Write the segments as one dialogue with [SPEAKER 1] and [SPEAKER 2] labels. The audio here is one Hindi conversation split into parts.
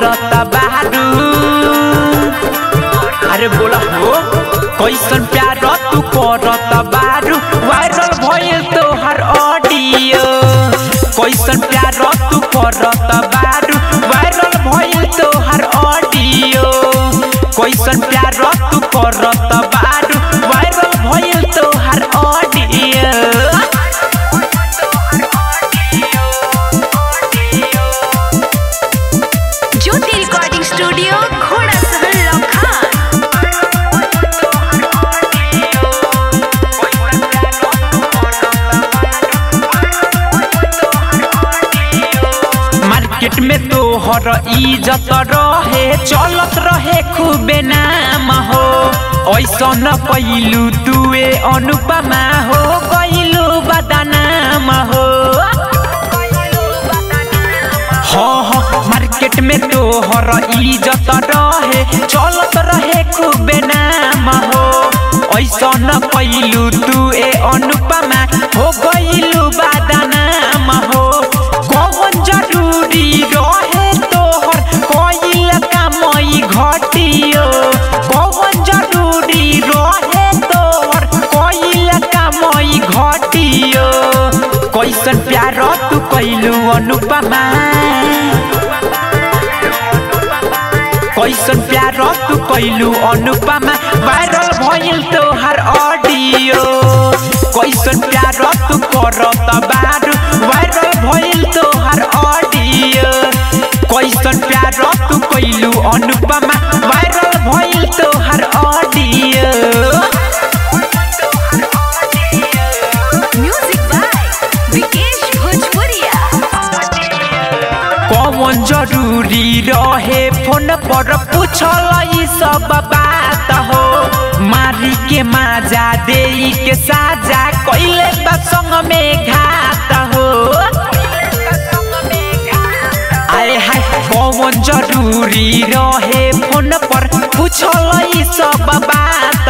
[SPEAKER 1] तू करता अरे बोला, हो, कैसन प्यार तू करता बारू वायरल भइल तोहर ऑडियो। कैसन प्यार तू करता बारू वायरल भइल तोहर ऑडियो। कैसन प्यार तू करता मार्केट में तोहर इज़्ज़त रहे, चलत रहे खूबे नाम हो। ऐसा न कैलू तुए अनुपमा हो कैलू बदनाम हो। हाँ हाँ मार्केट में तोहर इज़्ज़त रहे, चलत रहे खूबे नाम हो। ऐसा न कैलू तुए अनुपमा हो घटियो कैसन प्यार तू कैलू अनुपमा। कैसन प्यार तू कैलू अनुपमा। वायरल भइल तोहर ऑडियो। कैसन प्यार तू करत बारू। वायरल भइल तोहर ऑडियो। कैसन प्यार तू कैलू अनुपमा। कौन ज़रूरी रहे? फ़ोन पर पूछल सब बात हो। मारी के माजा दे के साजा कैले संग में घात हो। आए हाय, कौन ज़रूरी रहे? फ़ोन पर पूछल सब बात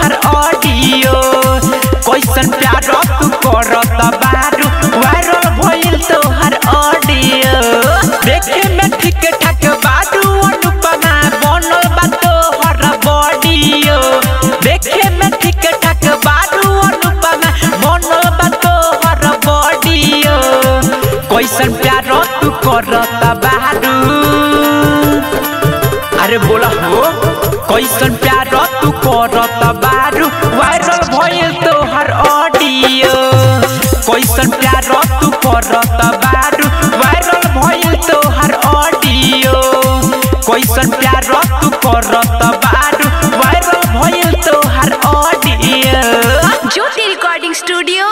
[SPEAKER 1] तोहर ऑडियो कैसन प्यार तू करत बारू। वायरल भइल तोहर ऑडियो देखे में ठीक ठाक बारू, अनुपमा बनल बा तोहर बॉडियो देखे में ठीक ठाक बारू, अनुपमा बनल बा तोहर बॉडियो कैसन प्यार तू करत बारू। अरे बोला, हो, कैसन प्यार तू करत बारू। वायरल भइल तोहर ऑडियो कैसन प्यार तू करत बारू। वायरल भइल तोहर ऑडियो कैसन प्यार तू करत बारू। वायरल भइल तोहर ऑडियो
[SPEAKER 2] ज्योति रिकॉर्डिंग स्टूडियो